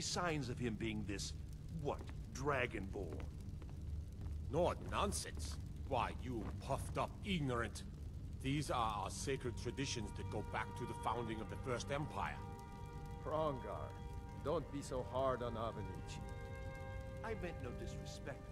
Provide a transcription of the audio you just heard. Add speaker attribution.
Speaker 1: any signs of him being this, what, Dragonborn?
Speaker 2: No nonsense. Why, you puffed up ignorant. These are our sacred traditions that go back to the founding of the First Empire.
Speaker 3: Hrongar, don't be so hard on Avenicci.
Speaker 1: I meant no disrespect,